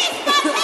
¡Listo!